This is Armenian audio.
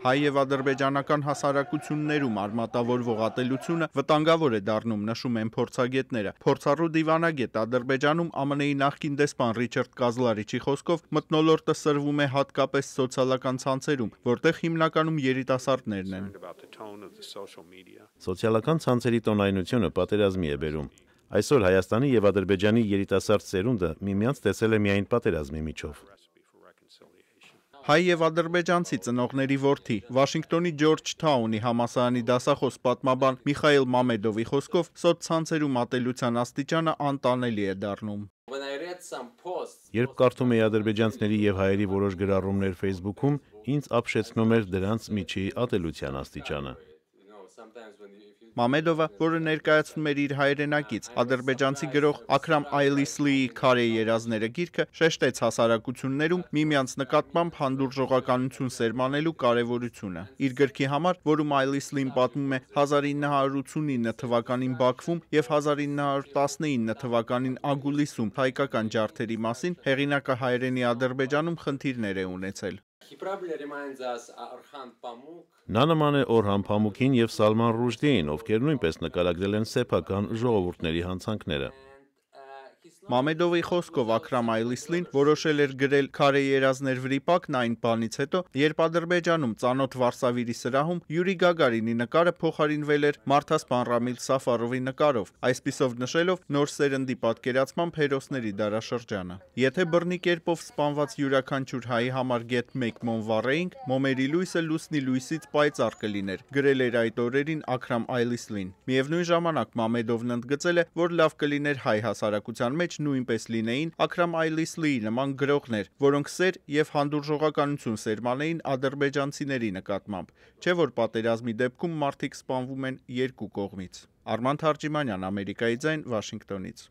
Հայ եւ ադրբեջանական հասարակություններում արմատավորվող ատելությունը վտանգավոր է դառնում, նշում են փորձագետները։ Փորձառու դիվանագետ Ադրբեջանում ԱՄՆ-ի նախկին դեսպան Ռիչարդ Կազլարիչի խոսքով մթնոլորտը սրվում է հատկապես սոցիալական ցանցերում, որտեղ հիմնականում երիտասարդներն են։ Սոցիալական ցանցերի տոնայնությունը պատերազմի է բերում։ Այսօր Հայաստանի եւ Ադրբեջանի երիտասարդ սերունդը միմյանց տեսել է միայն պատերազմի միջով։ Հայ եւ ադրբեջանցի ծնողների որդի Վաշինգտոնի Ջորջ Թաունի համասարանի դասախոս պատմաբան Միխայել Մամեդովի խոսքով սոցցանցերում ատելության աստիճանը անտանելի է դառնում։ Երբ կարդում էի ադրբեջանցիների եւ հայերի որոշ գրառումներ Facebook-ում, ինձ ապշեցնում էր դրանց միջի ատելության աստիճանը։ Մամեդովը, որը ներկայացնում էր իր հայրենակից ադրբեջանցի գրող Աքրամ Այլիսլիի «Քարե երազները» գիրքը, շեշտեց հասարակություններում միմյանց նկատմամբ հանդուրժողականություն սերմանելու կարևորությունը։ Իր գրքի համար, որում Այլիսլին պատմում է 1989 թվականին Բաքվում եւ 1919 թվականին Ագուլիսում հայկական ջարդերի մասին, հեղինակը հայրենի Ադրբեջանում խնդիրներ է ունեցել։ Նա նման է Օրհան Փամուկին եւ Սալման Ռուժդիին, ովքեր նույնպես նկարագրել են սեփական ժողովուրդների հանցանքները։ Մամեդովի խոսքով Աքրամ Այլիսլին որոշել էր գրել «Քարե երազներ» վրիպակն այն բանից հետո, երբ Ադրբեջանում ծանոթ Վարշավիրի սրահում Յուրի Գագարինի նկարը փոխարինվել էր մարդասպան Ռամիլ Սաֆարովի նկարով, այսպիսով նշելով նոր սերնդի պատկերացմամբ հերոսների դարաշրջանը։ Եթե բռնի կերպով սպանված յուրաքանչյուր հայի համար գեթ 1 մոմ վառեինք, մոմերի լույսը լուսնի լույսից պայծառ կլիներ, գրել էր այդ օրերին Աքրամ Այլիսլին։ Միևնույն ժամանակ Մամեդովն ընդգծել է, որ լավ կլիներ հայ հասարակության մեջ նույնպես լինեին Աքրամ Այլիսլիի նման գրողներ, որոնք սեր եւ հանդուրժողականություն սերմանեին ադրբեջանցիների նկատմամբ, չէ որ պատերազմի դեպքում մարդիկ սպանվում են երկու կողմից։ Արման Թարջիմանյան, Ամերիկայի ձայն, Վաշինգտոնից։